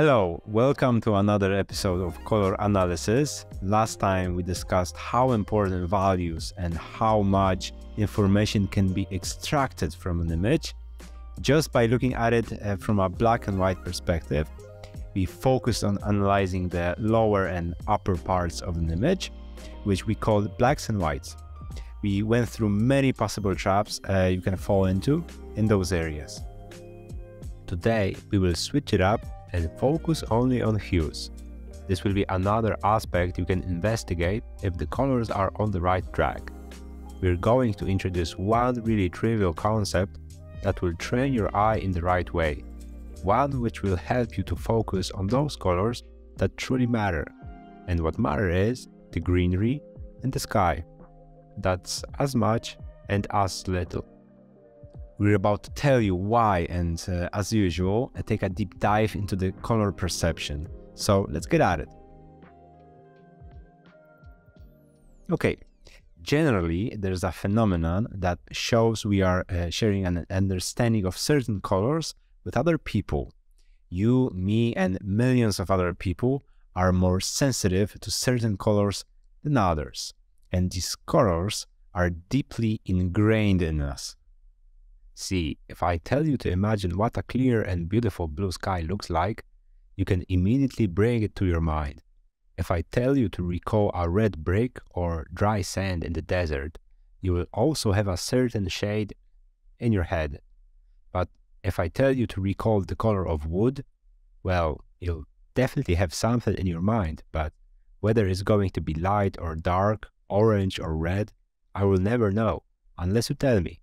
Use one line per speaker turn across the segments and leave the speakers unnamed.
Hello, welcome to another episode of Color Analysis. Last time we discussed how important values and how much information can be extracted from an image just by looking at it uh, from a black and white perspective. We focused on analyzing the lower and upper parts of an image, which we called blacks and whites. We went through many possible traps uh, you can fall into in those areas. Today, we will switch it up and focus only on hues. This will be another aspect you can investigate if the colors are on the right track. We're going to introduce one really trivial concept that will train your eye in the right way, one which will help you to focus on those colors that truly matter. And what matter is the greenery and the sky. That's as much and as little. We're about to tell you why, and uh, as usual, I take a deep dive into the color perception. So let's get at it. Okay, generally, there's a phenomenon that shows we are uh, sharing an understanding of certain colors with other people. You, me, and millions of other people are more sensitive to certain colors than others, and these colors are deeply ingrained in us. See, if I tell you to imagine what a clear and beautiful blue sky looks like, you can immediately bring it to your mind. If I tell you to recall a red brick or dry sand in the desert, you will also have a certain shade in your head. But if I tell you to recall the color of wood, well, you'll definitely have something in your mind, but whether it's going to be light or dark, orange or red, I will never know unless you tell me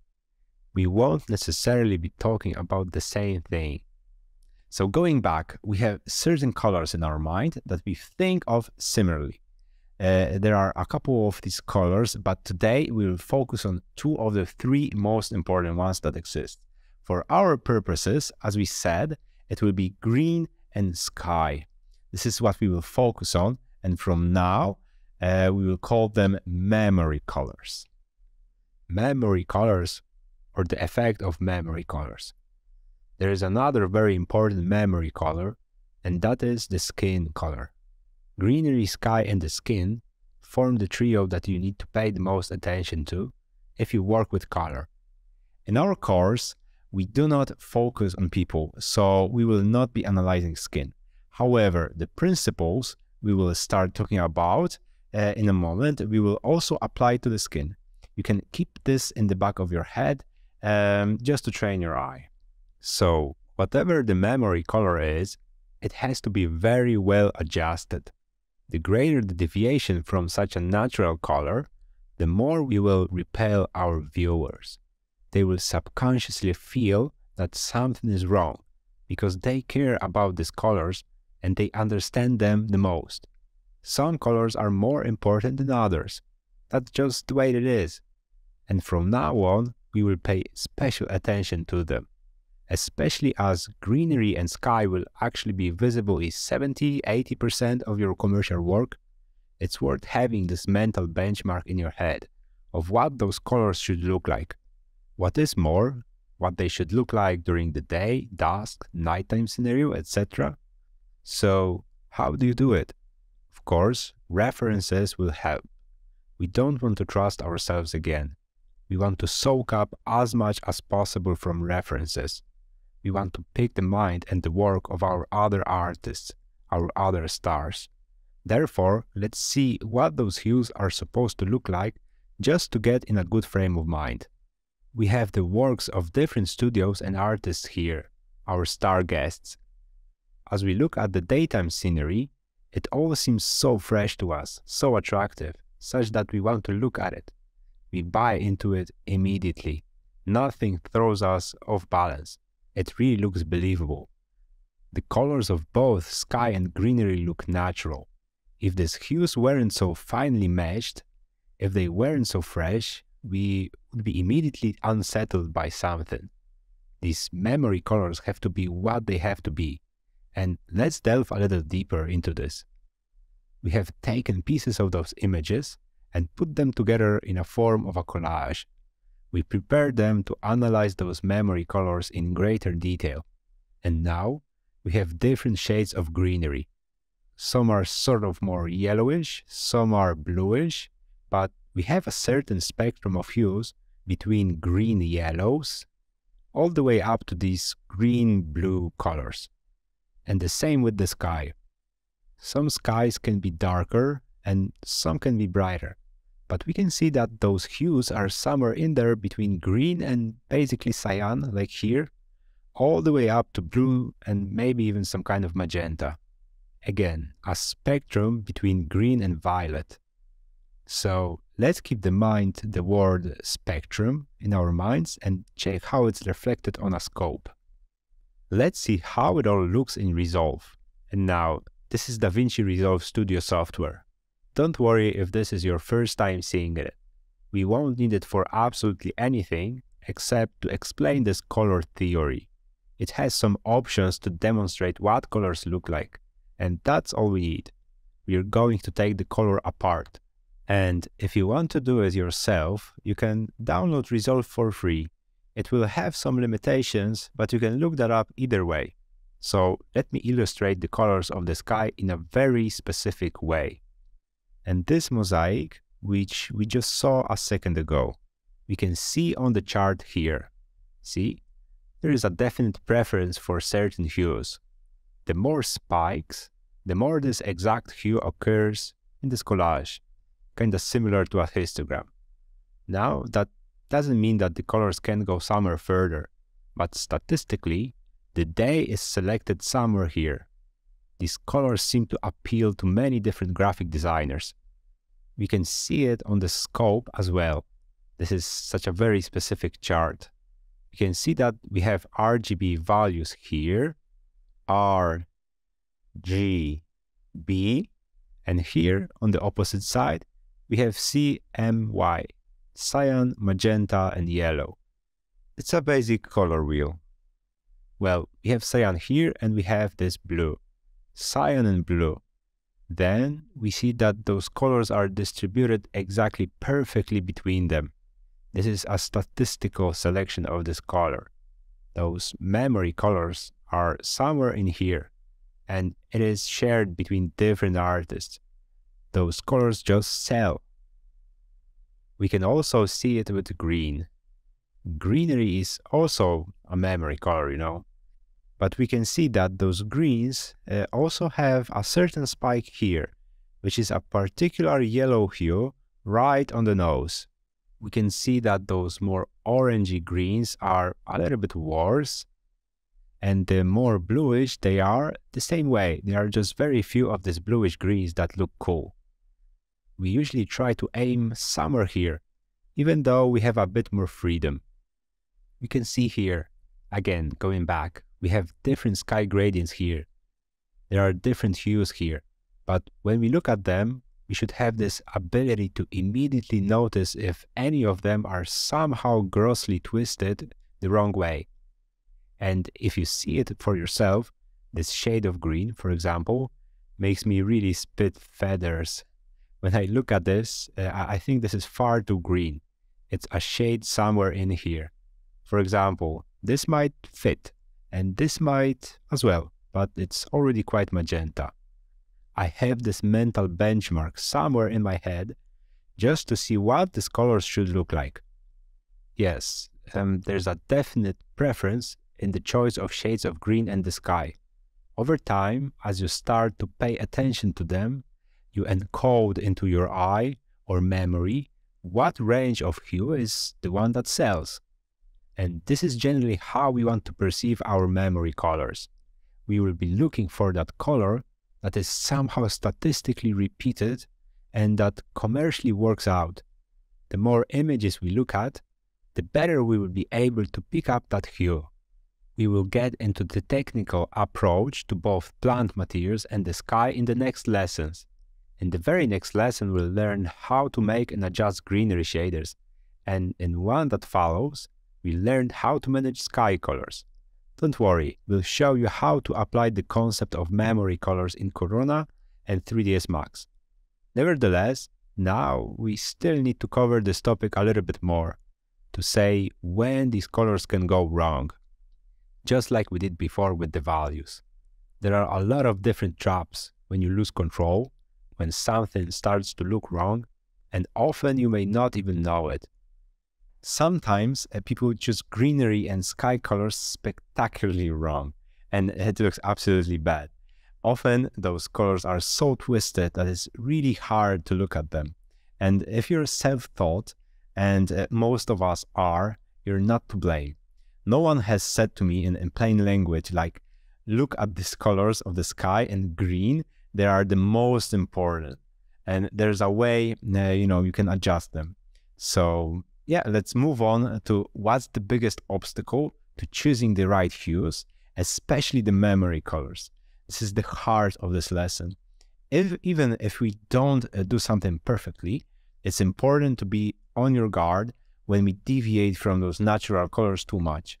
we won't necessarily be talking about the same thing. So going back, we have certain colors in our mind that we think of similarly. Uh, there are a couple of these colors, but today we will focus on two of the three most important ones that exist. For our purposes, as we said, it will be green and sky. This is what we will focus on, and from now, uh, we will call them memory colors. Memory colors or the effect of memory colors. There is another very important memory color, and that is the skin color. Greenery, sky, and the skin form the trio that you need to pay the most attention to if you work with color. In our course, we do not focus on people, so we will not be analyzing skin. However, the principles we will start talking about uh, in a moment, we will also apply to the skin. You can keep this in the back of your head um, just to train your eye. So whatever the memory color is, it has to be very well adjusted. The greater the deviation from such a natural color, the more we will repel our viewers. They will subconsciously feel that something is wrong because they care about these colors and they understand them the most. Some colors are more important than others. That's just the way it is. And from now on, we will pay special attention to them, especially as greenery and sky will actually be visible in 70-80% of your commercial work. It's worth having this mental benchmark in your head of what those colors should look like. What is more, what they should look like during the day, dusk, nighttime scenario, etc. So, how do you do it? Of course, references will help. We don't want to trust ourselves again. We want to soak up as much as possible from references. We want to pick the mind and the work of our other artists, our other stars. Therefore, let's see what those hues are supposed to look like just to get in a good frame of mind. We have the works of different studios and artists here, our star guests. As we look at the daytime scenery, it all seems so fresh to us, so attractive, such that we want to look at it we buy into it immediately. Nothing throws us off balance. It really looks believable. The colors of both sky and greenery look natural. If these hues weren't so finely meshed, if they weren't so fresh, we would be immediately unsettled by something. These memory colors have to be what they have to be. And let's delve a little deeper into this. We have taken pieces of those images and put them together in a form of a collage. We prepared them to analyze those memory colors in greater detail. And now, we have different shades of greenery. Some are sort of more yellowish, some are bluish, but we have a certain spectrum of hues between green yellows all the way up to these green blue colors. And the same with the sky. Some skies can be darker and some can be brighter. But we can see that those hues are somewhere in there between green and basically cyan, like here, all the way up to blue and maybe even some kind of magenta. Again, a spectrum between green and violet. So let's keep in mind the word spectrum in our minds and check how it's reflected on a scope. Let's see how it all looks in Resolve. And now, this is DaVinci Resolve Studio software. Don't worry if this is your first time seeing it. We won't need it for absolutely anything except to explain this color theory. It has some options to demonstrate what colors look like, and that's all we need. We are going to take the color apart. And if you want to do it yourself, you can download Resolve for free. It will have some limitations, but you can look that up either way. So let me illustrate the colors of the sky in a very specific way. And this mosaic, which we just saw a second ago, we can see on the chart here. See? There is a definite preference for certain hues. The more spikes, the more this exact hue occurs in this collage kind of similar to a histogram. Now, that doesn't mean that the colors can go somewhere further, but statistically, the day is selected somewhere here. These colors seem to appeal to many different graphic designers. We can see it on the scope as well. This is such a very specific chart. We can see that we have RGB values here, R, G, B, and here on the opposite side, we have CMY, cyan, magenta, and yellow. It's a basic color wheel. Well, we have cyan here and we have this blue, cyan and blue. Then we see that those colors are distributed exactly perfectly between them. This is a statistical selection of this color. Those memory colors are somewhere in here, and it is shared between different artists those colors just sell. We can also see it with green. Greenery is also a memory color, you know. But we can see that those greens uh, also have a certain spike here, which is a particular yellow hue right on the nose. We can see that those more orangey greens are a little bit worse, and the more bluish they are, the same way. There are just very few of these bluish greens that look cool we usually try to aim somewhere here, even though we have a bit more freedom. We can see here, again, going back, we have different sky gradients here. There are different hues here, but when we look at them, we should have this ability to immediately notice if any of them are somehow grossly twisted the wrong way. And if you see it for yourself, this shade of green, for example, makes me really spit feathers when I look at this, uh, I think this is far too green. It's a shade somewhere in here. For example, this might fit, and this might as well, but it's already quite magenta. I have this mental benchmark somewhere in my head just to see what these colors should look like. Yes, um, there's a definite preference in the choice of shades of green and the sky. Over time, as you start to pay attention to them, you encode into your eye or memory what range of hue is the one that sells. And this is generally how we want to perceive our memory colors. We will be looking for that color that is somehow statistically repeated and that commercially works out. The more images we look at, the better we will be able to pick up that hue. We will get into the technical approach to both plant materials and the sky in the next lessons. In the very next lesson, we'll learn how to make and adjust greenery shaders. And in one that follows, we learned how to manage sky colors. Don't worry, we'll show you how to apply the concept of memory colors in Corona and 3ds Max. Nevertheless, now we still need to cover this topic a little bit more to say when these colors can go wrong, just like we did before with the values. There are a lot of different traps when you lose control, when something starts to look wrong, and often you may not even know it. Sometimes uh, people choose greenery and sky colors spectacularly wrong, and it looks absolutely bad. Often those colors are so twisted that it's really hard to look at them. And if you're self taught, and uh, most of us are, you're not to blame. No one has said to me in, in plain language, like, look at these colors of the sky and green, they are the most important. And there's a way, uh, you know, you can adjust them. So, yeah, let's move on to what's the biggest obstacle to choosing the right hues, especially the memory colors. This is the heart of this lesson. If, even if we don't uh, do something perfectly, it's important to be on your guard when we deviate from those natural colors too much.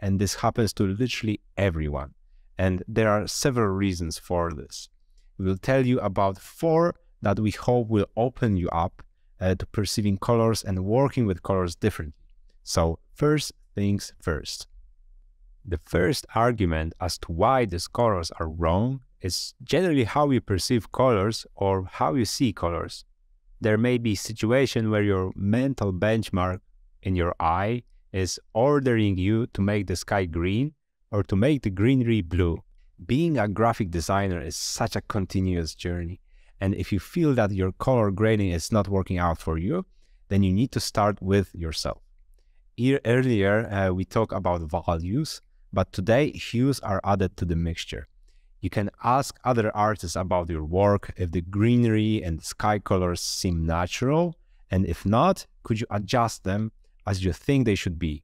And this happens to literally everyone. And there are several reasons for this. We will tell you about four that we hope will open you up uh, to perceiving colors and working with colors differently. So, first things first. The first argument as to why these colors are wrong is generally how you perceive colors or how you see colors. There may be situation where your mental benchmark in your eye is ordering you to make the sky green or to make the greenery blue. Being a graphic designer is such a continuous journey. And if you feel that your color grading is not working out for you, then you need to start with yourself. Here, earlier, uh, we talked about values, but today hues are added to the mixture. You can ask other artists about your work if the greenery and sky colors seem natural, and if not, could you adjust them as you think they should be?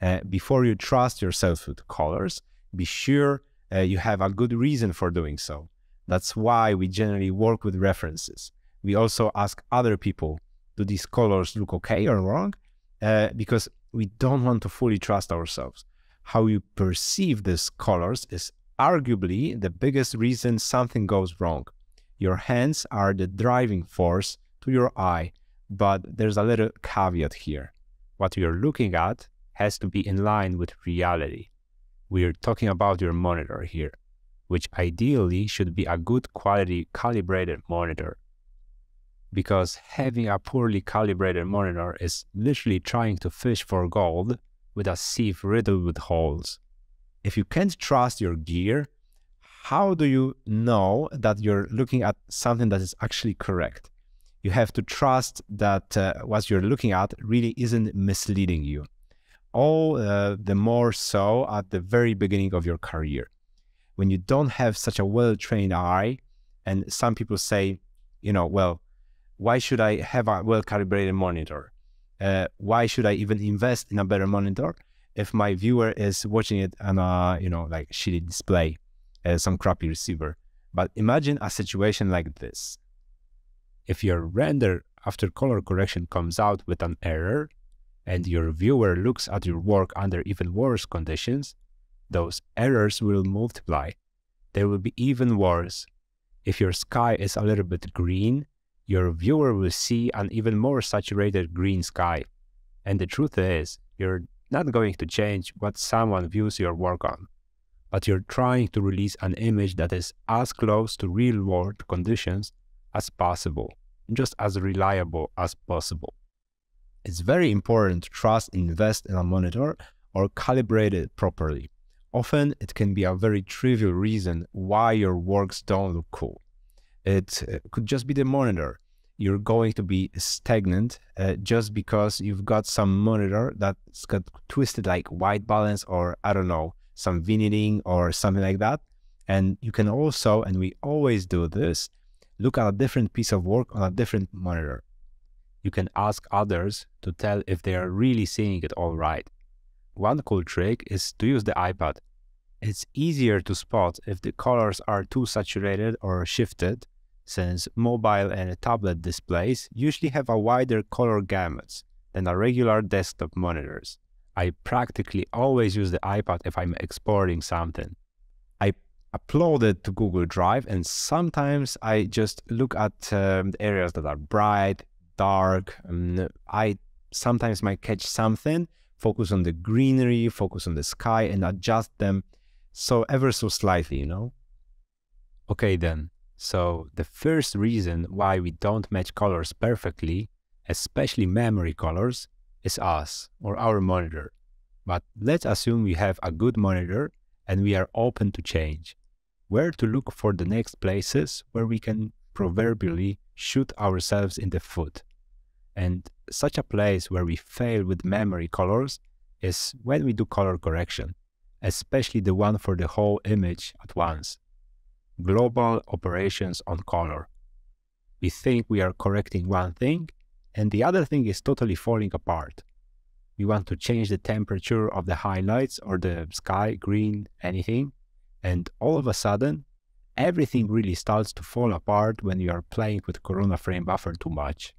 Uh, before you trust yourself with colors, be sure uh, you have a good reason for doing so. That's why we generally work with references. We also ask other people, do these colors look okay or wrong? Uh, because we don't want to fully trust ourselves. How you perceive these colors is arguably the biggest reason something goes wrong. Your hands are the driving force to your eye, but there's a little caveat here. What you're looking at has to be in line with reality. We're talking about your monitor here which ideally should be a good quality calibrated monitor. Because having a poorly calibrated monitor is literally trying to fish for gold with a sieve riddled with holes. If you can't trust your gear, how do you know that you're looking at something that is actually correct? You have to trust that uh, what you're looking at really isn't misleading you. All uh, the more so at the very beginning of your career when you don't have such a well trained eye, and some people say, you know, well, why should I have a well calibrated monitor? Uh, why should I even invest in a better monitor if my viewer is watching it on a, you know, like shitty display, uh, some crappy receiver? But imagine a situation like this. If your render after color correction comes out with an error, and your viewer looks at your work under even worse conditions, those errors will multiply. They will be even worse. If your sky is a little bit green, your viewer will see an even more saturated green sky. And the truth is, you're not going to change what someone views your work on, but you're trying to release an image that is as close to real world conditions as possible, just as reliable as possible. It's very important to trust invest in a monitor or calibrate it properly. Often it can be a very trivial reason why your works don't look cool. It uh, could just be the monitor. You're going to be stagnant uh, just because you've got some monitor that's got twisted like white balance or I don't know, some vignetting or something like that. And you can also, and we always do this, look at a different piece of work on a different monitor. You can ask others to tell if they are really seeing it all right. One cool trick is to use the iPad. It's easier to spot if the colors are too saturated or shifted, since mobile and tablet displays usually have a wider color gamut than a regular desktop monitors. I practically always use the iPad if I'm exporting something. I upload it to Google Drive and sometimes I just look at um, areas that are bright, dark. I sometimes might catch something focus on the greenery, focus on the sky, and adjust them so ever so slightly, you know? Okay then, so the first reason why we don't match colors perfectly, especially memory colors, is us or our monitor. But let's assume we have a good monitor and we are open to change. Where to look for the next places where we can proverbially shoot ourselves in the foot. And such a place where we fail with memory colors is when we do color correction, especially the one for the whole image at once. Global operations on color. We think we are correcting one thing, and the other thing is totally falling apart. We want to change the temperature of the highlights or the sky, green, anything, and all of a sudden, everything really starts to fall apart when you are playing with Corona Frame Buffer too much.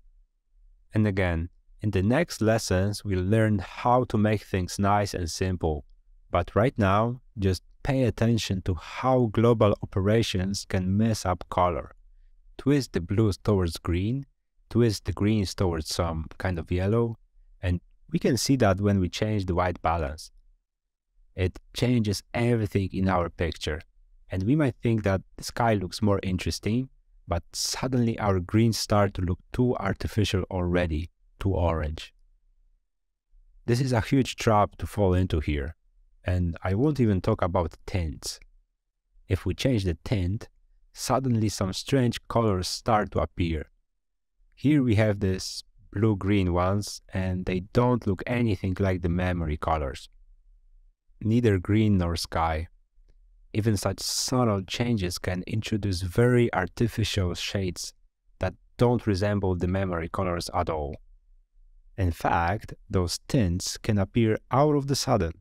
And again, in the next lessons, we'll learn how to make things nice and simple. But right now, just pay attention to how global operations can mess up color. Twist the blues towards green, twist the greens towards some kind of yellow, and we can see that when we change the white balance. It changes everything in our picture. And we might think that the sky looks more interesting, but suddenly our greens start to look too artificial already, too orange. This is a huge trap to fall into here, and I won't even talk about tints. If we change the tint, suddenly some strange colors start to appear. Here we have these blue-green ones, and they don't look anything like the memory colors. Neither green nor sky. Even such subtle changes can introduce very artificial shades that don't resemble the memory colors at all. In fact, those tints can appear out of the sudden.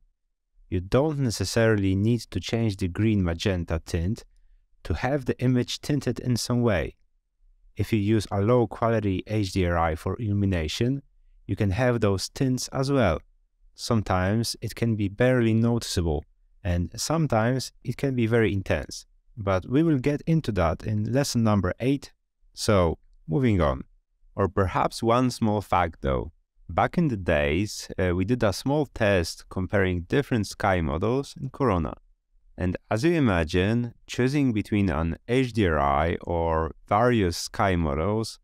You don't necessarily need to change the green magenta tint to have the image tinted in some way. If you use a low quality HDRI for illumination, you can have those tints as well. Sometimes it can be barely noticeable, and sometimes it can be very intense. But we will get into that in lesson number 8. So, moving on. Or perhaps one small fact though. Back in the days, uh, we did a small test comparing different sky models in Corona. And as you imagine, choosing between an HDRI or various sky models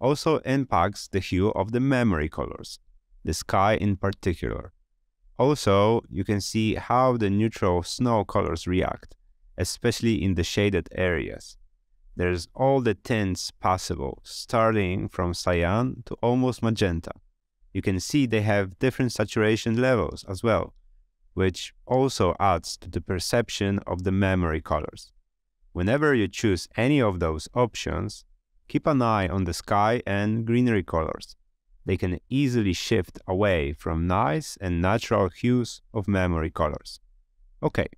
also impacts the hue of the memory colors, the sky in particular. Also, you can see how the neutral snow colors react, especially in the shaded areas. There's all the tints possible, starting from cyan to almost magenta. You can see they have different saturation levels as well, which also adds to the perception of the memory colors. Whenever you choose any of those options, keep an eye on the sky and greenery colors they can easily shift away from nice and natural hues of memory colors. Okay,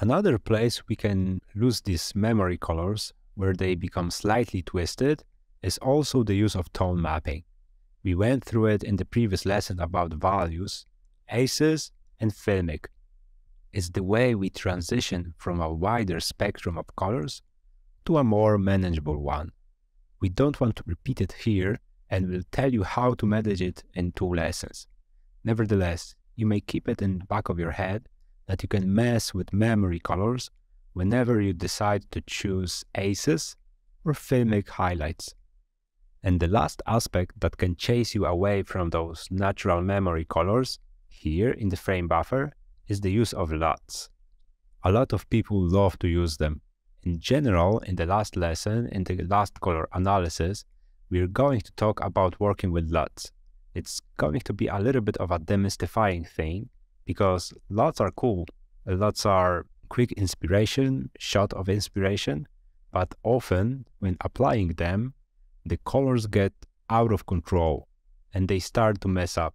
another place we can lose these memory colors where they become slightly twisted is also the use of tone mapping. We went through it in the previous lesson about values, ACES, and filmic. It's the way we transition from a wider spectrum of colors to a more manageable one. We don't want to repeat it here and will tell you how to manage it in two lessons. Nevertheless, you may keep it in the back of your head that you can mess with memory colors whenever you decide to choose ACES or filmic highlights. And the last aspect that can chase you away from those natural memory colors here in the frame buffer is the use of LUTs. A lot of people love to use them. In general, in the last lesson, in the last color analysis, we're going to talk about working with LUTs. It's going to be a little bit of a demystifying thing because LUTs are cool. LUTs are quick inspiration, shot of inspiration, but often when applying them, the colors get out of control and they start to mess up.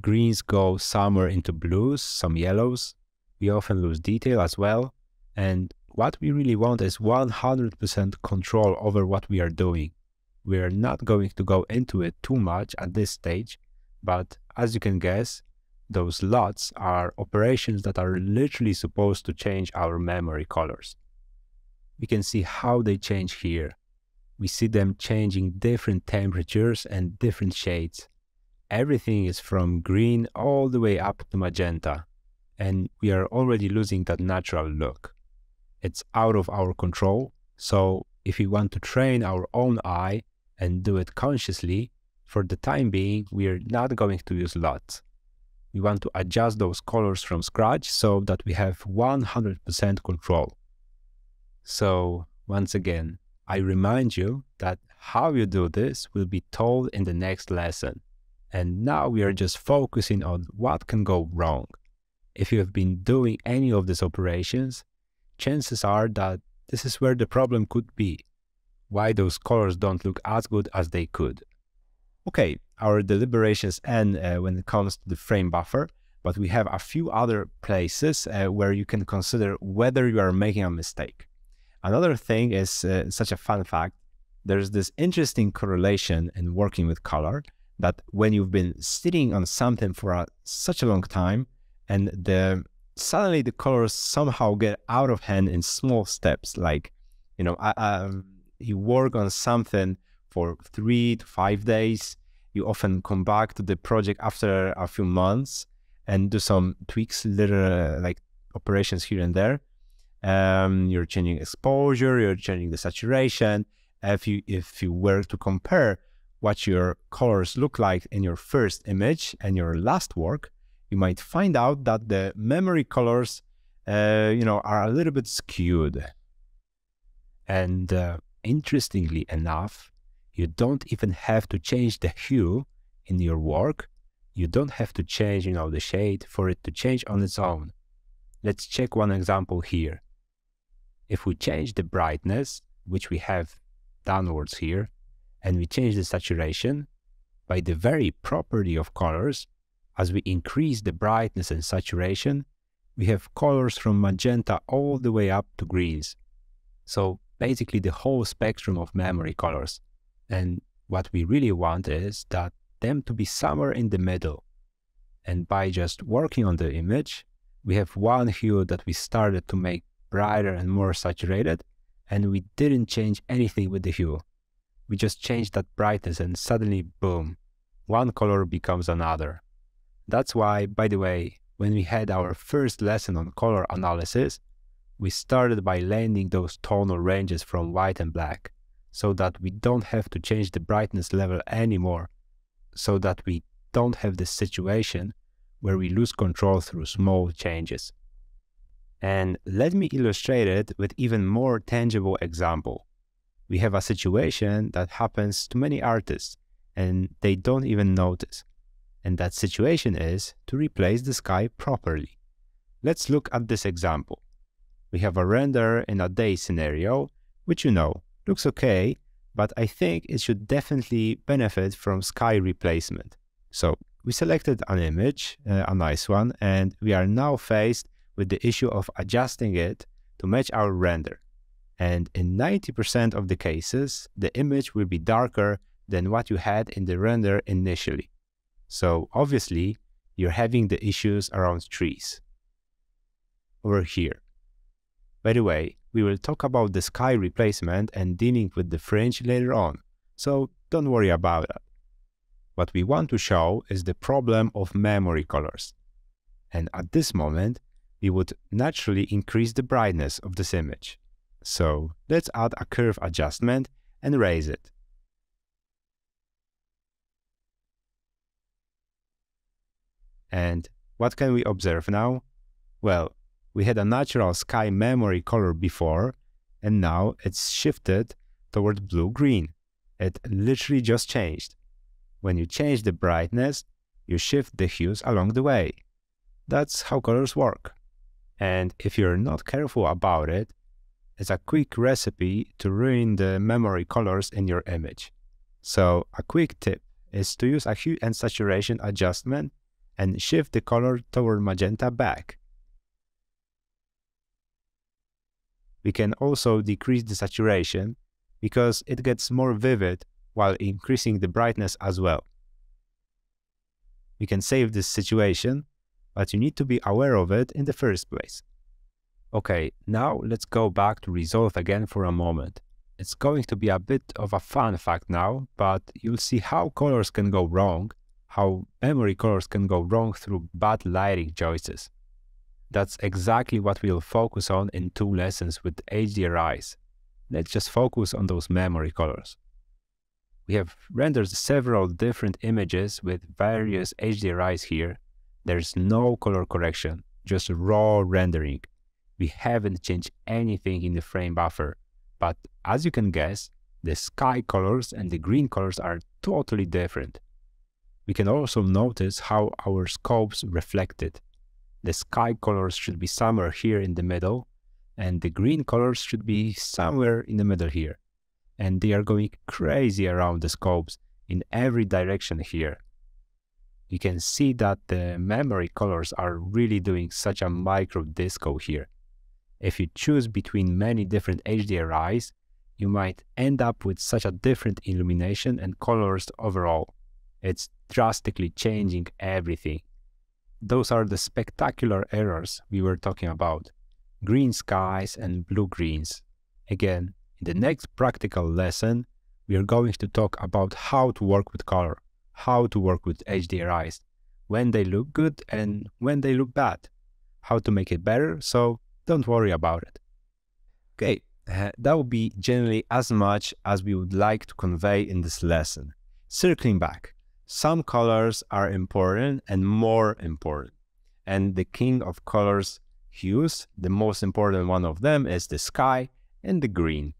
Greens go somewhere into blues, some yellows. We often lose detail as well. And what we really want is 100% control over what we are doing. We're not going to go into it too much at this stage, but as you can guess, those LUTs are operations that are literally supposed to change our memory colors. We can see how they change here. We see them changing different temperatures and different shades. Everything is from green all the way up to magenta, and we are already losing that natural look. It's out of our control. So if we want to train our own eye and do it consciously, for the time being, we are not going to use LUTs. We want to adjust those colors from scratch so that we have 100% control. So once again, I remind you that how you do this will be told in the next lesson. And now we are just focusing on what can go wrong. If you have been doing any of these operations, chances are that this is where the problem could be. Why those colors don't look as good as they could. Okay, our deliberations end uh, when it comes to the frame buffer, but we have a few other places uh, where you can consider whether you are making a mistake. Another thing is uh, such a fun fact. There's this interesting correlation in working with color that when you've been sitting on something for a, such a long time and the suddenly the colors somehow get out of hand in small steps like you know I, um, you work on something for three to five days. You often come back to the project after a few months and do some tweaks little uh, like operations here and there. Um, you're changing exposure you're changing the saturation. If you if you were to compare what your colors look like in your first image and your last work, you might find out that the memory colors, uh, you know, are a little bit skewed. And uh, interestingly enough, you don't even have to change the hue in your work. You don't have to change, you know, the shade for it to change on its own. Let's check one example here. If we change the brightness, which we have downwards here, and we change the saturation, by the very property of colors, as we increase the brightness and saturation, we have colors from magenta all the way up to greens. So basically the whole spectrum of memory colors. And what we really want is that them to be somewhere in the middle. And by just working on the image, we have one hue that we started to make brighter and more saturated, and we didn't change anything with the hue we just changed that brightness and suddenly, boom, one color becomes another. That's why, by the way, when we had our first lesson on color analysis, we started by landing those tonal ranges from white and black, so that we don't have to change the brightness level anymore, so that we don't have this situation where we lose control through small changes. And let me illustrate it with even more tangible example we have a situation that happens to many artists and they don't even notice. And that situation is to replace the sky properly. Let's look at this example. We have a render in a day scenario, which you know, looks okay, but I think it should definitely benefit from sky replacement. So we selected an image, uh, a nice one, and we are now faced with the issue of adjusting it to match our render. And in 90% of the cases, the image will be darker than what you had in the render initially. So obviously, you're having the issues around trees. Over here. By the way, we will talk about the sky replacement and dealing with the fringe later on, so don't worry about that. What we want to show is the problem of memory colors. And at this moment, we would naturally increase the brightness of this image. So let's add a curve adjustment and raise it. And what can we observe now? Well, we had a natural sky memory color before, and now it's shifted toward blue-green. It literally just changed. When you change the brightness, you shift the hues along the way. That's how colors work. And if you're not careful about it, it, is a quick recipe to ruin the memory colors in your image. So a quick tip is to use a hue and saturation adjustment and shift the color toward magenta back. We can also decrease the saturation because it gets more vivid while increasing the brightness as well. We can save this situation, but you need to be aware of it in the first place. Okay, now let's go back to Resolve again for a moment. It's going to be a bit of a fun fact now, but you'll see how colors can go wrong, how memory colors can go wrong through bad lighting choices. That's exactly what we'll focus on in two lessons with HDRIs. Let's just focus on those memory colors. We have rendered several different images with various HDRIs here. There's no color correction, just raw rendering. We haven't changed anything in the frame buffer, but as you can guess, the sky colors and the green colors are totally different. We can also notice how our scopes reflect it. The sky colors should be somewhere here in the middle, and the green colors should be somewhere in the middle here. And they are going crazy around the scopes in every direction here. You can see that the memory colors are really doing such a micro disco here. If you choose between many different HDRIs, you might end up with such a different illumination and colors overall. It's drastically changing everything. Those are the spectacular errors we were talking about. Green skies and blue greens. Again, in the next practical lesson, we are going to talk about how to work with color, how to work with HDRIs, when they look good and when they look bad, how to make it better, so don't worry about it. Okay, uh, that would be generally as much as we would like to convey in this lesson. Circling back, some colors are important and more important. And the king of colors hues, the most important one of them is the sky and the green.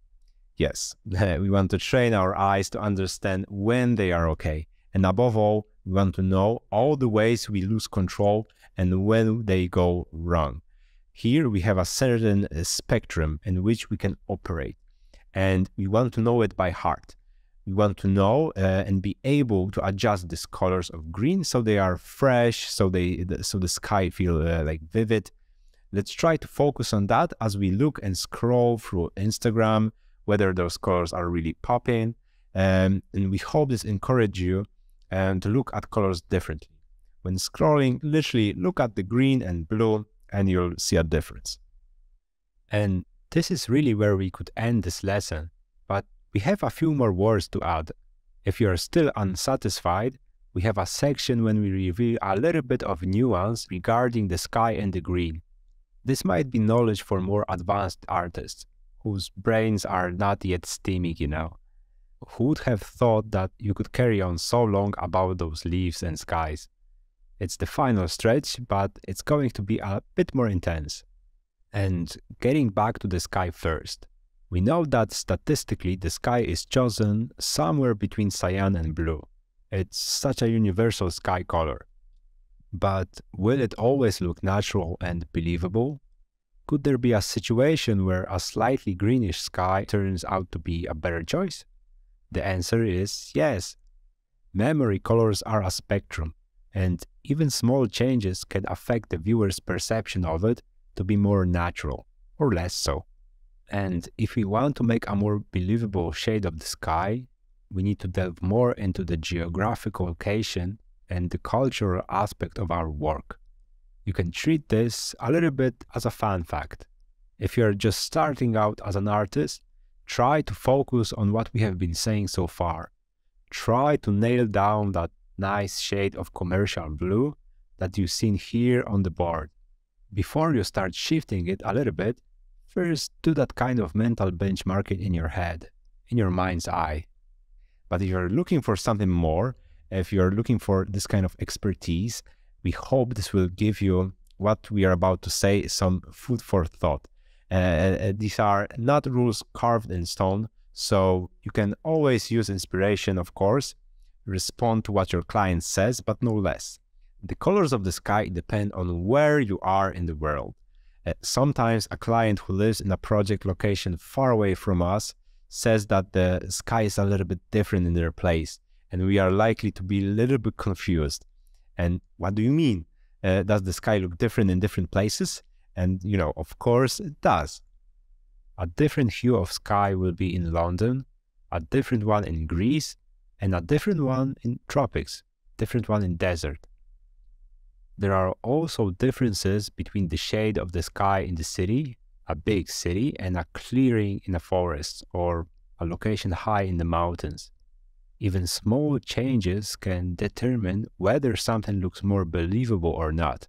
Yes, we want to train our eyes to understand when they are okay. And above all, we want to know all the ways we lose control and when they go wrong. Here we have a certain uh, spectrum in which we can operate, and we want to know it by heart. We want to know uh, and be able to adjust these colors of green so they are fresh, so they so the sky feel uh, like vivid. Let's try to focus on that as we look and scroll through Instagram, whether those colors are really popping. Um, and we hope this encourage you um, to look at colors differently. When scrolling, literally look at the green and blue and you'll see a difference. And this is really where we could end this lesson, but we have a few more words to add. If you are still unsatisfied, we have a section when we reveal a little bit of nuance regarding the sky and the green. This might be knowledge for more advanced artists, whose brains are not yet steaming, you know. Who would have thought that you could carry on so long about those leaves and skies? It's the final stretch, but it's going to be a bit more intense. And getting back to the sky first. We know that statistically the sky is chosen somewhere between cyan and blue. It's such a universal sky color. But will it always look natural and believable? Could there be a situation where a slightly greenish sky turns out to be a better choice? The answer is yes. Memory colors are a spectrum, and even small changes can affect the viewer's perception of it to be more natural, or less so. And if we want to make a more believable shade of the sky, we need to delve more into the geographical location and the cultural aspect of our work. You can treat this a little bit as a fun fact. If you're just starting out as an artist, try to focus on what we have been saying so far. Try to nail down that nice shade of commercial blue that you've seen here on the board. Before you start shifting it a little bit, first do that kind of mental benchmarking in your head, in your mind's eye. But if you're looking for something more, if you're looking for this kind of expertise, we hope this will give you what we are about to say some food for thought. Uh, uh these are not rules carved in stone, so you can always use inspiration, of course, respond to what your client says, but no less. The colors of the sky depend on where you are in the world. Uh, sometimes a client who lives in a project location far away from us says that the sky is a little bit different in their place, and we are likely to be a little bit confused. And what do you mean? Uh, does the sky look different in different places? And, you know, of course it does. A different hue of sky will be in London, a different one in Greece, and a different one in tropics, different one in desert. There are also differences between the shade of the sky in the city, a big city, and a clearing in a forest or a location high in the mountains. Even small changes can determine whether something looks more believable or not.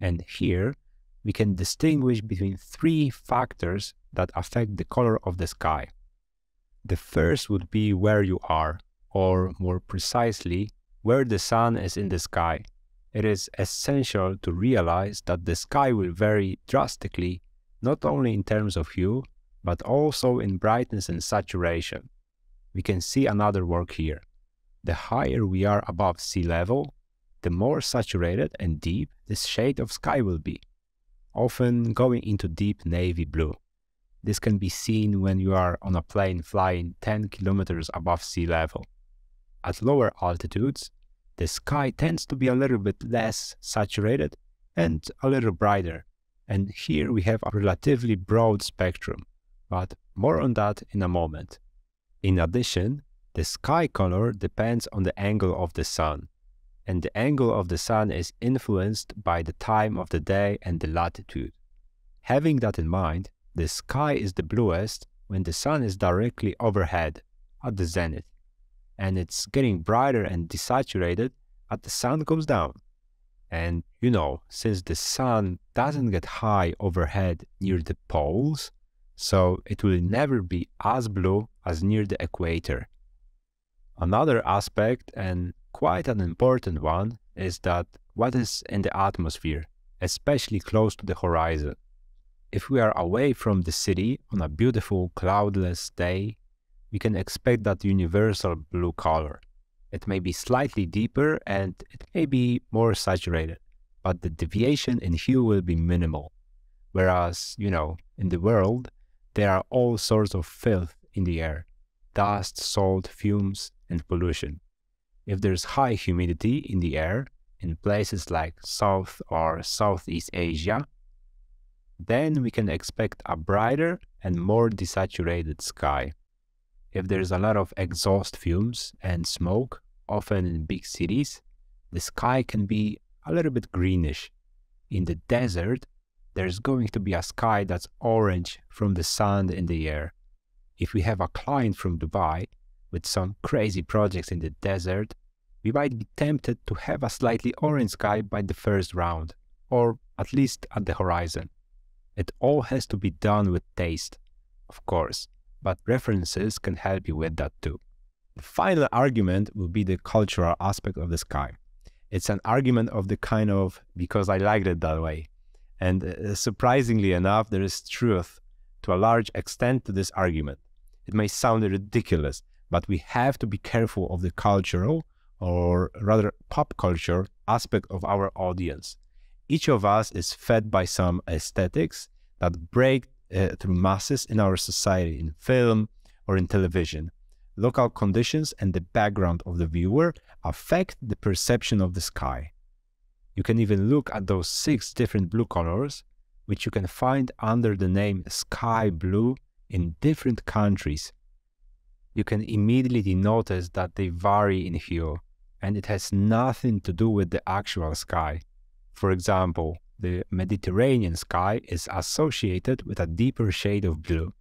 And here, we can distinguish between three factors that affect the color of the sky. The first would be where you are, or more precisely, where the sun is in the sky. It is essential to realize that the sky will vary drastically, not only in terms of hue, but also in brightness and saturation. We can see another work here. The higher we are above sea level, the more saturated and deep this shade of sky will be, often going into deep navy blue. This can be seen when you are on a plane flying 10 kilometers above sea level. At lower altitudes, the sky tends to be a little bit less saturated and a little brighter. And here we have a relatively broad spectrum, but more on that in a moment. In addition, the sky color depends on the angle of the sun, and the angle of the sun is influenced by the time of the day and the latitude. Having that in mind, the sky is the bluest when the sun is directly overhead at the zenith, and it's getting brighter and desaturated as the sun goes down. And you know, since the sun doesn't get high overhead near the poles, so it will never be as blue as near the equator. Another aspect, and quite an important one, is that what is in the atmosphere, especially close to the horizon. If we are away from the city on a beautiful cloudless day, we can expect that universal blue color. It may be slightly deeper and it may be more saturated, but the deviation in hue will be minimal. Whereas, you know, in the world, there are all sorts of filth in the air dust, salt, fumes, and pollution. If there's high humidity in the air in places like South or Southeast Asia, then we can expect a brighter and more desaturated sky. If there's a lot of exhaust fumes and smoke, often in big cities, the sky can be a little bit greenish. In the desert, there's going to be a sky that's orange from the sand in the air. If we have a client from Dubai with some crazy projects in the desert, we might be tempted to have a slightly orange sky by the first round, or at least at the horizon. It all has to be done with taste, of course, but references can help you with that too. The final argument will be the cultural aspect of the sky. It's an argument of the kind of because I liked it that way. And uh, surprisingly enough, there is truth to a large extent to this argument. It may sound ridiculous, but we have to be careful of the cultural, or rather pop culture, aspect of our audience each of us is fed by some aesthetics that break uh, through masses in our society, in film or in television. Local conditions and the background of the viewer affect the perception of the sky. You can even look at those six different blue colors, which you can find under the name sky blue in different countries. You can immediately notice that they vary in hue, and it has nothing to do with the actual sky. For example, the Mediterranean sky is associated with a deeper shade of blue,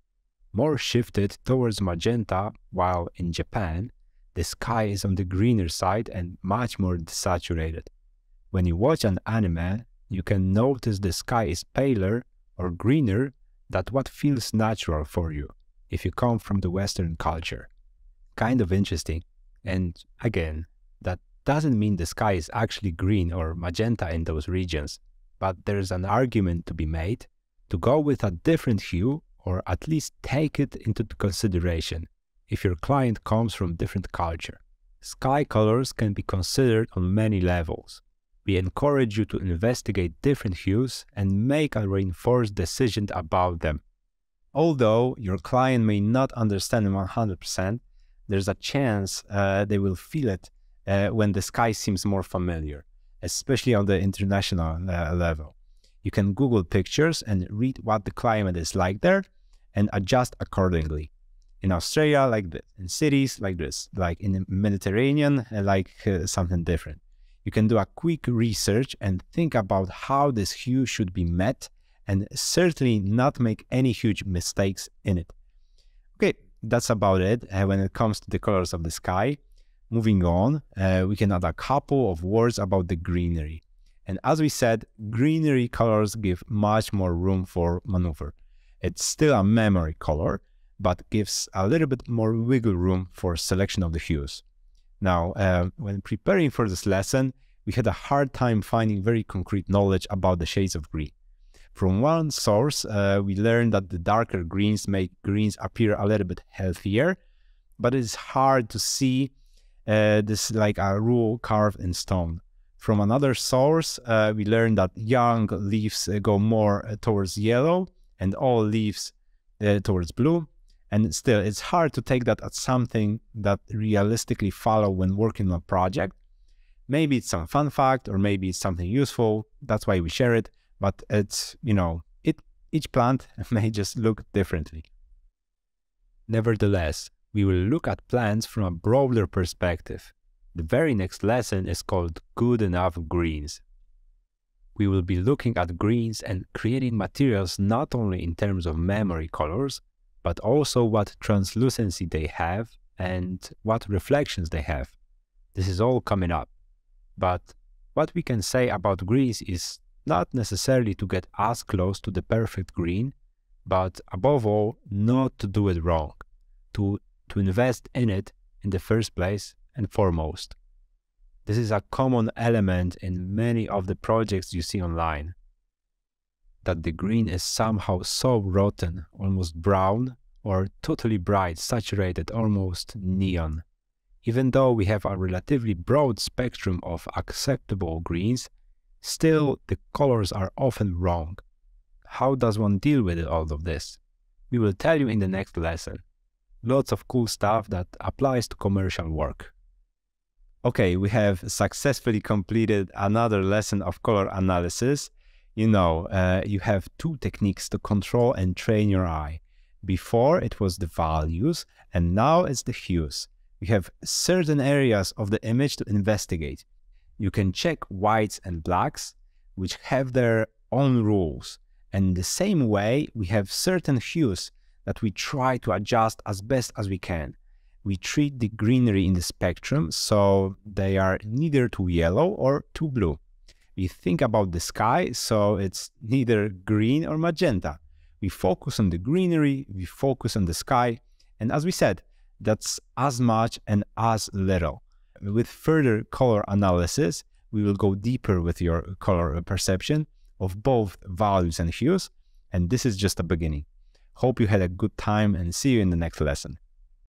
more shifted towards magenta, while in Japan, the sky is on the greener side and much more desaturated. When you watch an anime, you can notice the sky is paler or greener than what feels natural for you if you come from the Western culture. Kind of interesting. And again, that doesn't mean the sky is actually green or magenta in those regions, but there's an argument to be made to go with a different hue or at least take it into consideration if your client comes from different culture. Sky colors can be considered on many levels. We encourage you to investigate different hues and make a reinforced decision about them. Although your client may not understand 100%, there's a chance uh, they will feel it uh, when the sky seems more familiar, especially on the international uh, level. You can Google pictures and read what the climate is like there and adjust accordingly. In Australia, like this. In cities, like this. Like in the Mediterranean, uh, like uh, something different. You can do a quick research and think about how this hue should be met and certainly not make any huge mistakes in it. Okay, that's about it uh, when it comes to the colors of the sky. Moving on, uh, we can add a couple of words about the greenery. And as we said, greenery colors give much more room for maneuver. It's still a memory color, but gives a little bit more wiggle room for selection of the hues. Now, uh, when preparing for this lesson, we had a hard time finding very concrete knowledge about the shades of green. From one source, uh, we learned that the darker greens make greens appear a little bit healthier, but it's hard to see uh, this like a rule carved in stone. From another source, uh, we learned that young leaves uh, go more uh, towards yellow and all leaves uh, towards blue. And still, it's hard to take that as something that realistically follow when working on a project. Maybe it's some fun fact or maybe it's something useful. That's why we share it but it's, you know, it each plant may just look differently. Nevertheless, we will look at plants from a broader perspective. The very next lesson is called Good Enough Greens. We will be looking at greens and creating materials not only in terms of memory colors, but also what translucency they have and what reflections they have. This is all coming up. But what we can say about greens is not necessarily to get as close to the perfect green, but above all, not to do it wrong, to, to invest in it in the first place and foremost. This is a common element in many of the projects you see online. That the green is somehow so rotten, almost brown, or totally bright, saturated, almost neon. Even though we have a relatively broad spectrum of acceptable greens, Still, the colors are often wrong. How does one deal with all of this? We will tell you in the next lesson. Lots of cool stuff that applies to commercial work. Okay, we have successfully completed another lesson of color analysis. You know, uh, you have two techniques to control and train your eye. Before it was the values, and now it's the hues. You have certain areas of the image to investigate you can check whites and blacks, which have their own rules. And the same way, we have certain hues that we try to adjust as best as we can. We treat the greenery in the spectrum so they are neither too yellow or too blue. We think about the sky so it's neither green or magenta. We focus on the greenery, we focus on the sky, and as we said, that's as much and as little with further color analysis, we will go deeper with your color perception of both values and hues. And this is just a beginning. Hope you had a good time and see you in the next lesson.